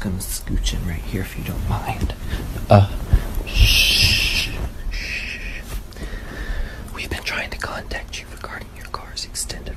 just gonna scooch in right here if you don't mind. Uh, shh, shh. We've been trying to contact you regarding your car's extended.